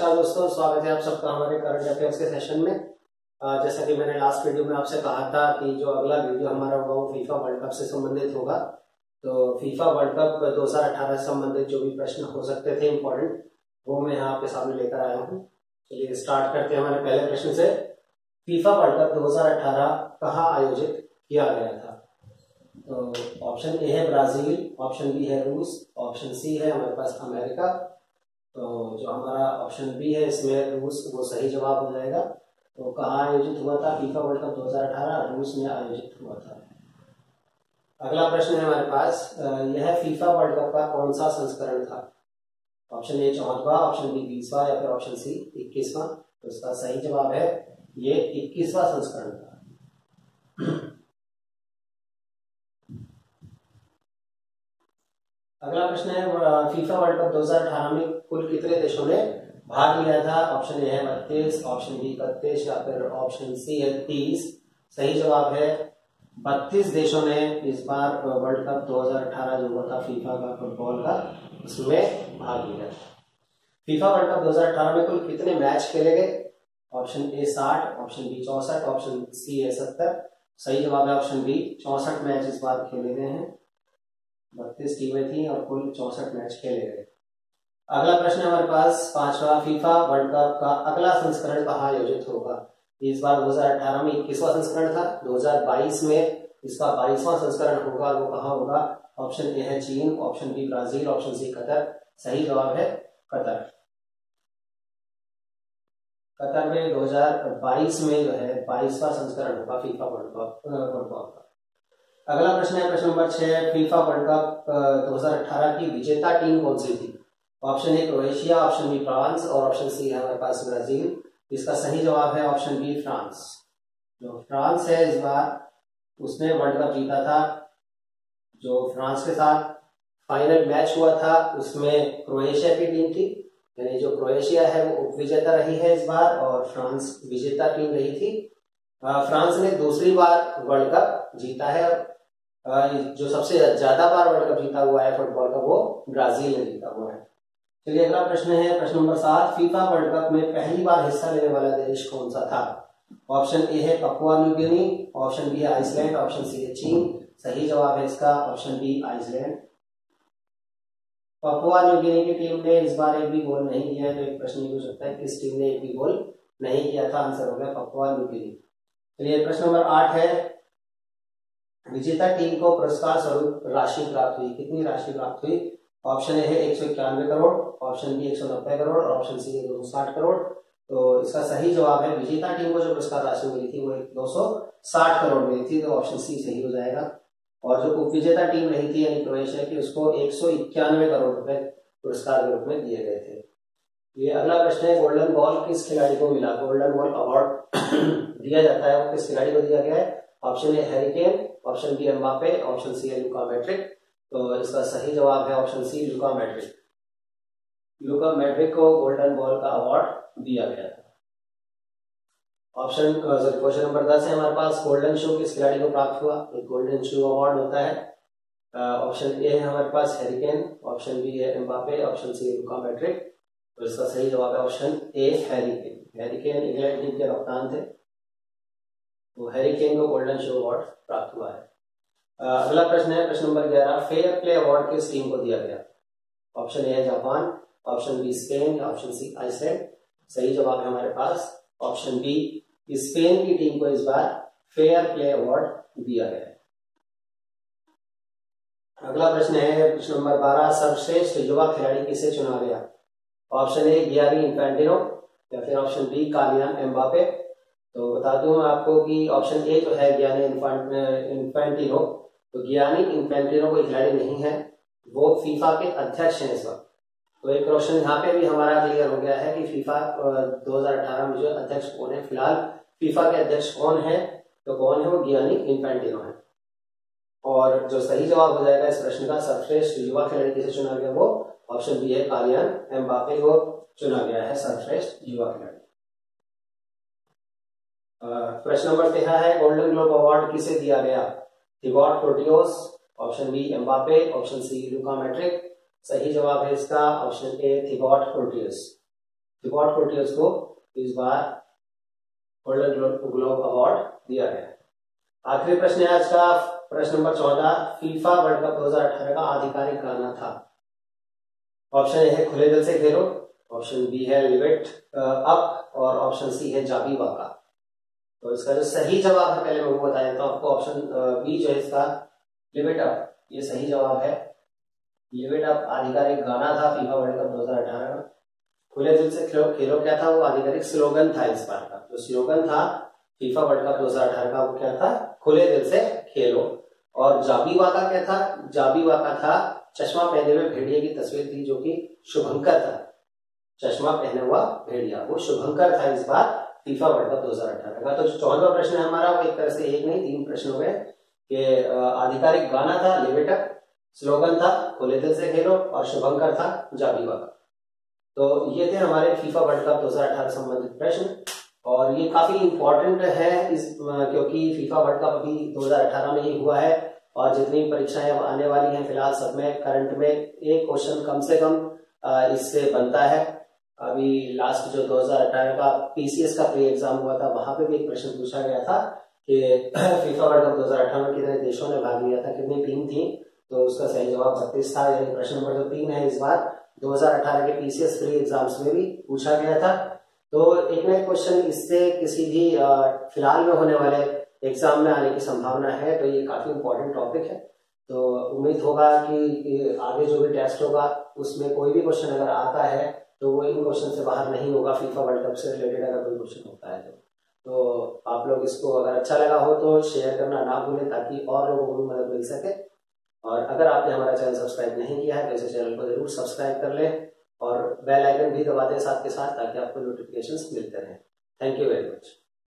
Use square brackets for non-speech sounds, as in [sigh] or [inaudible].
नमस्कार दोस्तों, स्वागत है आप सबका हमारे करंट अफेयर्स के सेशन में। जैसा कि मैंने लास्ट वीडियो में आपसे कहा था कि जो अगला वीडियो हमारा होगा वो फीफा वर्ल्ड कप से संबंधित होगा। तो फीफा वर्ल्ड कप 2018 से संबंधित जो भी प्रश्न हो सकते थे इम्पोर्टेंट वो मैं यहाँ आपके सामने लेकर आया हूँ। चलिए स्टार्ट करते हैं हमारे पहले प्रश्न से। फीफा वर्ल्ड कप 2018 कहाँ आयोजित किया गया था? तो ऑप्शन ए है ब्राज़ील ऑप्शन बी है रूस ऑप्शन सी है हमारे पास अमेरिका तो जो हमारा ऑप्शन बी है, इसमें रूस, वो सही जवाब हो जाएगा। तो कहाँ आयोजित हुआ था? फीफा वर्ल्ड कप 2018 रूस में आयोजित हुआ था। अगला प्रश्न है हमारे पास। यह फीफा वर्ल्ड कप का कौन सा संस्करण था? ऑप्शन ए चौदवा ऑप्शन बी बीसवा, या फिर ऑप्शन सी इक्कीसवा? तो इसका सही जवाब है, ये इक्कीसवा संस्करण था। अगला प्रश्न है फीफा वर्ल्ड कप 2018 में कुल कितने देशों ने भाग लिया था? ऑप्शन ए है बत्तीस ऑप्शन बी इकतीस या फिर ऑप्शन सी है तीस सही जवाब है, बत्तीस देशों ने इस बार वर्ल्ड कप 2018 जो हुआ था फीफा का फुटबॉल का, उसमें भाग लिया। था फीफा वर्ल्ड कप 2018 में कुल कितने मैच खेले गए? ऑप्शन ए साठ ऑप्शन बी चौसठ ऑप्शन सी है सत्तर। सही जवाब है ऑप्शन बी चौसठ मैच इस बार खेले गए हैं। बत्तीस टीमें थी और कुल चौसठ मैच खेले गए। अगला प्रश्न हमारे पास, पांचवा फीफा वर्ल्ड कप का अगला संस्करण कहाँ आयोजित होगा? इस बार 2018 में इक्कीसवा संस्करण था 2022 में इसका बाईसवां संस्करण होगा वो कहाँ होगा? ऑप्शन ए है चीन, option B Brazil, option C Qatar. सही जवाब है कतर। कतर में 2022 में जो है बाईसवा संस्करण होगा FIFA World Cup World Cup अगला प्रश्न है, प्रश्न नंबर छह फीफा वर्ल्ड कप 2018 की विजेता टीम कौन सी थी? Option A, Croatia, option B, France और ऑप्शन सी, हमारे पास ब्राज़ील। इसका सही जवाब है ऑप्शन बी, फ्रांस। जो फ्रांस है इस बार, उसने वर्ल्ड कप जीता था। जो फ्रांस के साथ फाइनल मैच हुआ था, उसमें क्रोएशिया की टीम थी। यानी जो क्रोएशिया है, वो उप विजेता रही है इस बार और फ्रांस विजेता टीम रही थी। फ्रांस ने दूसरी बार वर्ल्ड कप जीता है जो सबसे ज़्यादा बार वर्ल्ड कप जीता हुआ है फुटबॉल का, वो ब्राज़ील ने जीता हुआ है। चलिए, अगला प्रश्न है, प्रश्न नंबर सात फीफा वर्ल्ड कप में पहली बार हिस्सा लेने वाला देश कौन सा था? ऑप्शन ए है Papua New Guinea option B है आइसलैंड ऑप्शन सी है चीन। सही जवाब है इसका option B Iceland Papua New Guinea की टीम ने इस बार एक भी गोल नहीं किया है तो एक प्रश्न हो सकता है, किस टीम ने एक भी गोल नहीं किया था? आंसर हो गया पपुआ न्यूगिनी चलिए, प्रश्न नंबर आठ है विजेता टीम को पुरस्कार स्वरूप राशि प्राप्त हुई। कितनी राशि प्राप्त हुई? ऑप्शन ए है एक सौ इक्यानवे करोड़, ऑप्शन बी एक सौ नब्बे करोड़ और ऑप्शन सी है दो सौ साठ करोड़। तो इसका सही जवाब है विजेता टीम को जो पुरस्कार राशि मिली थी वो दो सौ साठ करोड़ मिली थी तो ऑप्शन सी सही हो जाएगा। और जो उप विजेता टीम रही थी, यानी क्रोएशिया की उसको एक सौ इक्यानवे करोड़ रुपए पुरस्कार के रूप में दिए गए थे। ये अगला प्रश्न है, गोल्डन बॉल किस खिलाड़ी को मिला? गोल्डन बॉल अवार्ड [clears throat] दिया जाता है वो किस खिलाड़ी को दिया गया है? Option A Harry Kane option B Mbappe option C है लुका मैट्रिक तो इसका सही जवाब है option C Luka Modric Luka Modric को गोल्डन बॉल का अवार्ड दिया गया था। ऑप्शन क्वेश्चन नंबर दस है हमारे पास। गोल्डन शू किस खिलाड़ी को प्राप्त हुआ? एक गोल्डन शू अवार्ड होता है। ऑप्शन ए है हमारे पास हेरिकेन ऑप्शन बी है Mbappe option C Luka Modric तो इसका सही जवाब है option A Harry Kane Harry Kane England team के कप्तान थे। तो हैरिकेन को गोल्डन शो अवार्ड प्राप्त हुआ है। अगला प्रश्न है, प्रश्न नंबर ग्यारह। फेयर प्ले अवार्ड किस टीम को दिया गया? ऑप्शन ए है Japan option B Spain option C Iceland सही जवाब है हमारे पास। ऑप्शन बी स्पेन की टीम को इस बार फेयर प्ले अवार्ड दिया गया अगला प्रश्न है, प्रश्न नंबर बारह। सर्वश्रेष्ठ युवा खिलाड़ी किसे चुना गया? ऑप्शन ए गियारी इन्फेंटिनो या फिर ऑप्शन बी कालियान एम्बापे तो बता दूँ आपको कि ऑप्शन ए जो है ज्ञानी इन्फेंटिनो तो गियानी इन्फेंटिनो कोई खिलाड़ी नहीं है। वो फीफा के अध्यक्ष हैं इस वक्त। तो एक क्वेश्चन यहाँ पे भी हमारा क्लियर हो गया है कि फीफा 2018 में जो अध्यक्ष कौन है, फ़िलहाल फीफा के अध्यक्ष कौन है तो कौन है वो ज्ञानी इन्फेंटिनो है। और जो सही जवाब हो जाएगा इस प्रश्न का, सर्वश्रेष्ठ युवा खिलाड़ी किसे चुना गया वो ऑप्शन बी है, कालियन एम्बापे को चुना गया है सर्वश्रेष्ठ युवा खिलाड़ी। प्रश्न नंबर तेरह है, गोल्डन ग्लोब अवार्ड किसे दिया गया? Thibaut प्रोटियोस option B Mbappe option C Luka Modric सही जवाब है इसका ऑप्शन ए थिबॉट प्रोटियोस डिपॉट प्रोटियस को इस बार गोल्डन ग्लोब अवार्ड दिया गया। आखिरी प्रश्न है आज का। प्रश्न नंबर चौदह फीफा वर्ल्ड कप 2018 का आधिकारिक गाना था। ऑप्शन ए है, खुले दिल से खेलो। ऑप्शन बी है लिविट अप और ऑप्शन सी है, जाबी वाका। तो इसका जो सही जवाब है, पहले मैं वो बताया तो आपको ऑप्शन बी जो है इसका लिविट अप ये सही जवाब है। लिविट अप आधिकारिक गाना था फीफा वर्ल्ड कप 2018 में। खुले दिल से खेलो खेलो क्या था वो? आधिकारिक स्लोगन था इस बार का। जो स्लोगन था फीफा वर्ल्ड कप 2018 का वो क्या था? खुले दिल से खेलो। और जाबीवा का क्या था? जाबीवा का था, चश्मा पहने हुए भेड़िया की तस्वीर थी, जो कि शुभंकर था। चश्मा पहने हुआ भेड़िया, वो शुभंकर था इस बार। फीफा वर्ल्ड कप 2018 का। तो चौदवा प्रश्न है हमारा, वो एक तरह से एक नहीं, तीन प्रश्न हो गए कि आधिकारिक गाना था लिवेटक स्लोगन था, खुले दिल से खेलो, और शुभंकर था जाबीवा तो ये थे हमारे फीफा वर्ल्ड कप 2018 संबंधित प्रश्न। और ये काफ़ी इंपॉर्टेंट है इस क्योंकि फीफा वर्ल्ड कप अभी 2018 में ही हुआ है, और जितनी परीक्षाएँ आने वाली हैं, फ़िलहाल सब में करंट में, एक क्वेश्चन कम से कम इससे बनता है। अभी लास्ट जो 2018 का पीसीएस का प्री एग्ज़ाम हुआ था, वहाँ पे भी एक प्रश्न पूछा गया था कि फीफा वर्ल्ड कप 2018 में कितने देशों ने भाग लिया था, कितनी टीम थी? तो उसका सही जवाब छत्तीस था। यानी प्रश्न नंबर जो तीन है इस बार। 2018 के पीसीएस प्री एग्ज़ाम्स में भी पूछा गया था। तो एक ना एक क्वेश्चन इससे किसी भी फ़िलहाल में होने वाले एग्ज़ाम में आने की संभावना है तो ये काफ़ी इंपॉर्टेंट टॉपिक है। तो उम्मीद होगा कि आगे जो भी टेस्ट होगा, उसमें कोई भी क्वेश्चन अगर आता है तो वो इन क्वेश्चन से बाहर नहीं होगा फीफा वर्ल्ड कप से रिलेटेड अगर कोई क्वेश्चन होता है तो। तो आप लोग इसको अगर अच्छा लगा हो तो शेयर करना ना भूलें ताकि और लोगों को भी मदद मिल सके। और अगर आपने हमारा चैनल सब्सक्राइब नहीं किया है तो इसे चैनल को ज़रूर सब्सक्राइब कर लें और बेल आइकन भी दबा दें साथ के साथ ताकि आपको नोटिफिकेशन मिलते रहें। Thank you very much